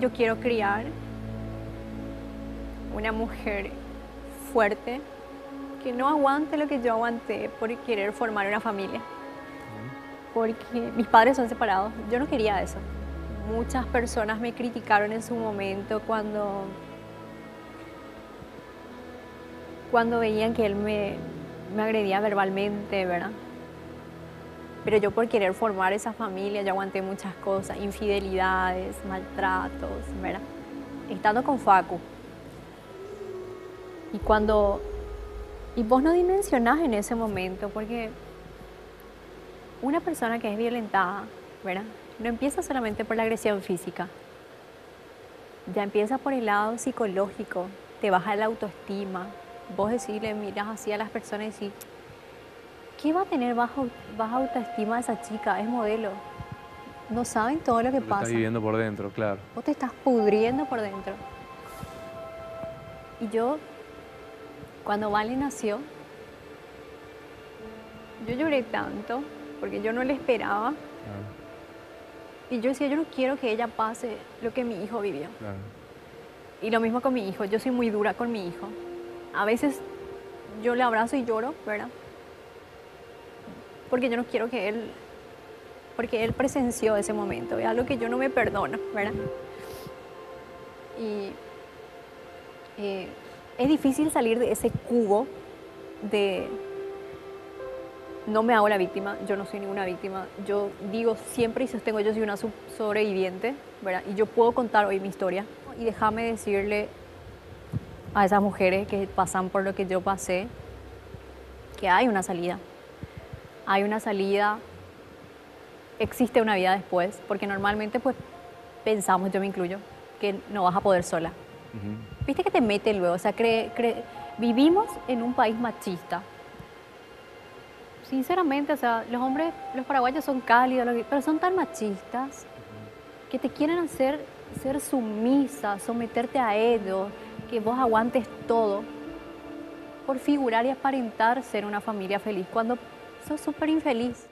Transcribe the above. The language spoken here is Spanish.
yo quiero criar una mujer fuerte que no aguante lo que yo aguanté por querer formar una familia. Porque mis padres son separados. Yo no quería eso. Muchas personas me criticaron en su momento cuando, cuando veían que él me, me agredía verbalmente, ¿verdad? Pero yo por querer formar esa familia, yo aguanté muchas cosas, infidelidades, maltratos, ¿verdad? Estando con Facu. Y cuando... Y vos no dimensionás en ese momento, porque una persona que es violentada, ¿verdad? No empieza solamente por la agresión física. Ya empieza por el lado psicológico, te baja la autoestima. Vos decirle, miras así a las personas y decís, ¿qué va a tener baja, baja autoestima esa chica? Es modelo. No saben todo lo que pasa. estás viviendo por dentro, claro. Vos te estás pudriendo por dentro. Y yo, cuando Vale nació, yo lloré tanto porque yo no le esperaba. Claro, Y yo decía, yo no quiero que ella pase lo que mi hijo vivió. claro. Y lo mismo con mi hijo, yo soy muy dura con mi hijo. A veces yo le abrazo y lloro, ¿verdad? Porque yo no quiero que él, porque él presenció ese momento, es algo que yo no me perdono, ¿verdad? Y eh, es difícil salir de ese cubo de no me hago la víctima, yo no soy ninguna víctima, yo digo siempre y sostengo, yo soy una sobreviviente, ¿verdad? Y yo puedo contar hoy mi historia. Y déjame decirle a esas mujeres que pasan por lo que yo pasé, que hay una salida. Hay una salida, existe una vida después, porque normalmente pues pensamos, yo me incluyo, que no vas a poder sola. Ujú. Viste que te mete luego, o sea, cree- cree- vivimos en un país machista. Sinceramente, o sea, los hombres, los paraguayos son cálidos, pero son tan machistas que te quieren hacer ser sumisa, someterte a ellos, que vos aguantes todo por figurar y aparentar ser una familia feliz, cuando sou super infeliz.